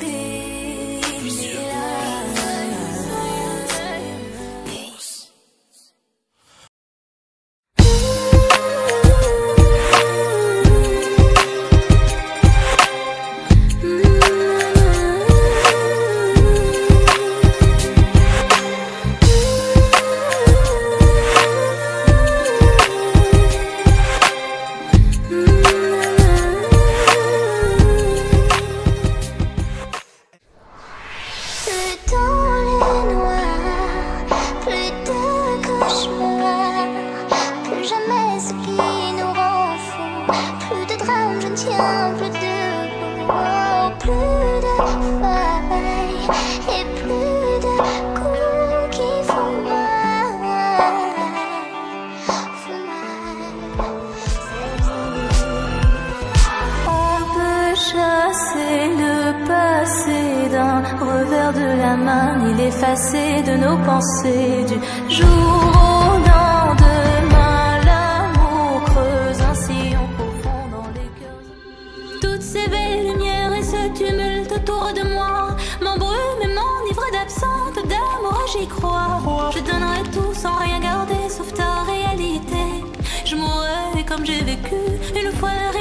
baby. Yeah. Plus dans les noirs, plus de cauchemars, plus jamais ce qui nous rend fou, plus de drame je tiens. revers de la main, ni l'effacer de nos pensées du jour au lendemain. L'amour creuse un sillon profond dans les cœurs. Toutes ces belles lumières et ce tumulte autour de moi m'embrument et m'enivre d'absente d'amour, j'y crois. Je donnerai tout sans rien garder sauf ta réalité. Je mourrai comme j'ai vécu une fois.